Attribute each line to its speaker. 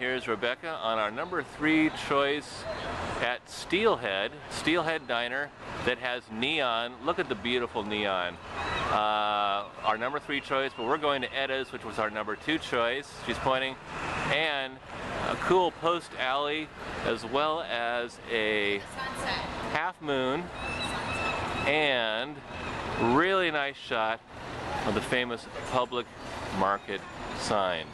Speaker 1: here's Rebecca on our number three choice at Steelhead, Steelhead Diner that has neon. Look at the beautiful neon. Uh, our number three choice, but we're going to Etta's, which was our number two choice. She's pointing. And a cool post alley, as well as a half moon and really nice shot of the famous public market sign.